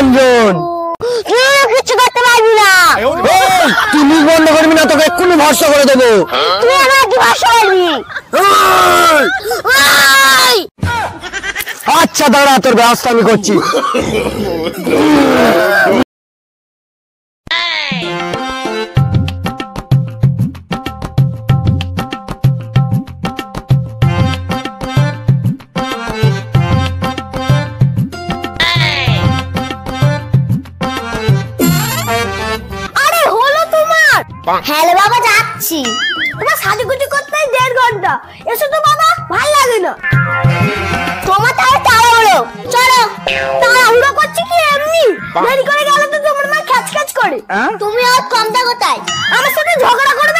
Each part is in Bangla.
নিরঞ্জন তুই কিছু করতে পারবি না। তুমি বন্ধ করবি না তোকে এক্ষুনি ভরসা করে দেবো। তুই আমার কি ভরসা আচ্ছা দাঁড়া তোর ব্যবস্থা আমি করছি। তোমার হ্যাঁ বাবা যাচ্ছি। তোমার সাজুগুজু করতে দেড় ঘণ্টা। এসো তো বাবা ভালো লাগে না তোমার তাও তাড়াহুড়ো। চলো তাড়াহুড়ো করছি কি এমনি? দেরি করে গেলে তো তোমার মা খ্যাচ খ্যাচ করে তুমি আর কমটা কোথায়? আমার সাথে ঝগড়া করবে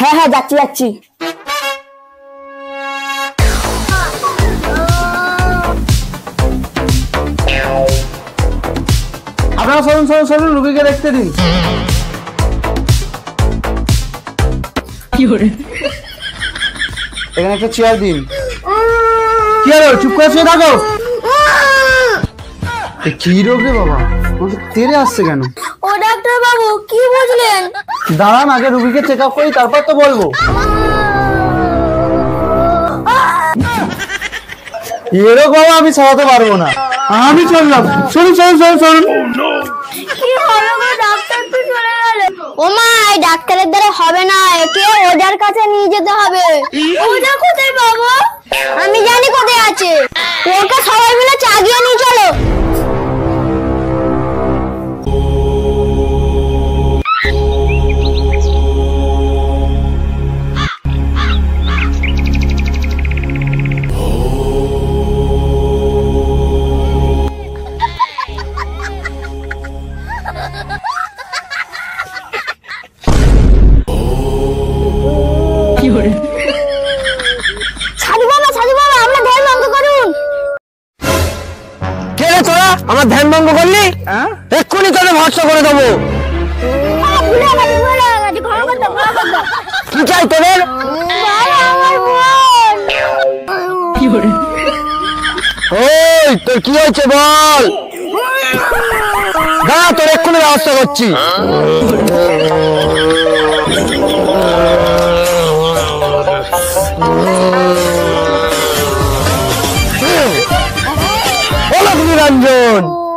হ্যাঁ হ্যাঁ যাচ্ছি যাচ্ছি। আপনারা সরুন সরুন সরুন রুগীকে দেখতে দিন। এখানে একটা চেয়ার দিন। কি হলো? চুপ করে শুয়ে থাকো। কি রোগ রে বাবা? তোমাকে তেরে আসছে কেন? ও ডাক্তার বাবু কি বুঝলেন? দাঁড়ান আগে রুগীকে চেক আপ করি তারপর তো বলব। এরকম আমি ছাড়াতে পারব না। আমি চললাম। শুনুন শুনুন শুনুন শুনুন কি হলো গো, ডাক্তার তো চলে গেল। ও মা, এই ডাক্তারের দ্বারা হবে না, একে ওজার কাছে নিয়ে যেতে হবে। ওজা কোথায় বাবা? আমি জানি কোথায় আছে। ওকে সবাই মিলে চাগিয়ে নিয়ে এক্ষুনি তোদের ভরসা করে দেবো। কি চাই তোদের? ওই, তোর কি হয়েছে বল? দাঁড়া, তোর এক্ষুনি ব্যবস্থা করছি।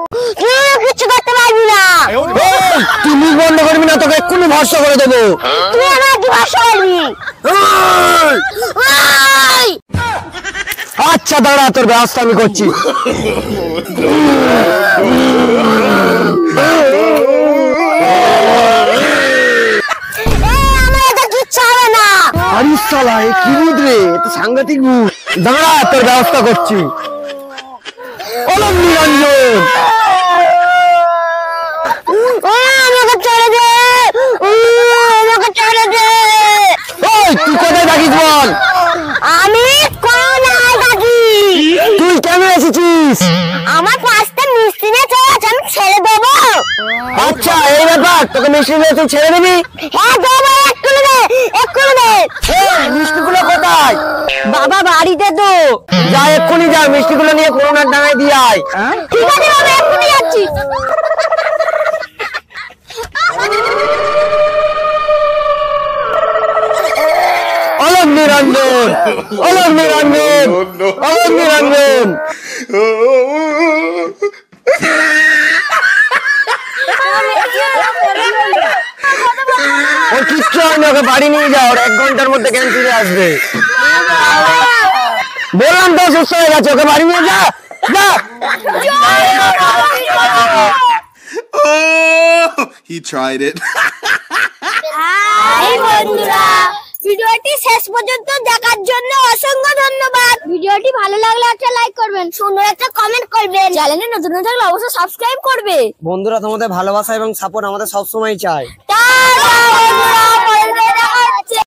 বলো নিরঞ্জন তুই কিচ্ছু করতে পারবি না। ভর্ষ করে দেবো। তুই আমার দিবস করবি। আচ্ছা দাঁড়া তোর ব্যবস্থা আমি করছি। না। আরে সালা এ কি রে? তো সাংঘাতিক দাঁড়া তোর ব্যবস্থা করছি। অলম নিরঞ্জন ওই, আমাকে ছেড়ে দে উম, আমাকে ছেড়ে দে ওই তুই কোথায় থাকিস বল আমি করোনায় থাকি তুই কেন এসেছিস আমার পাঁচটা মিষ্টি নিয়ে চলে আছে আমি ছেড়ে দেবো আচ্ছা এই ব্যাপার তোকে মিষ্টি দিয়ে তুই ছেড়ে দিবি? হ্যাঁ দেবো এক্ষুনি দে এক্ষুনি দে। এই মিষ্টিগুলো কোথায়? বাবা বাড়িতে তো। যা এক্ষুনি যা মিষ্টিগুলো নিয়ে করোনার ডাঙায় দিয়ে আয়। ঠিক আছে বাবা এক্ষুনি যাচ্ছি। অলম নিরঞ্জন অলম নিরঞ্জন অলম নিরঞ্জন। ওকে বাড়ি নিয়ে যাও এক ঘণ্টার মধ্যে জ্ঞান ফিরে আসবে? বললাম তো সুস্থ হয়ে গেছে ওকে বাড়ি নিয়ে যা যা। Oh, he tried it. Hi বন্ধুরা ভিডিওটি শেষ পর্যন্ত দেখার জন্য অসংখ্য ধন্যবাদ। ভিডিওটি ভালো লাগলে একটা লাইক করবেন সুন্দর একটা কমেন্ট করবেন। চ্যানেলে নতুন হয়ে থাকলে অবশ্যই সাবস্ক্রাইব করবে। বন্ধুরা তোমাদের ভালোবাসা এবং সাপোর্ট আমাদের সবসময় চাই।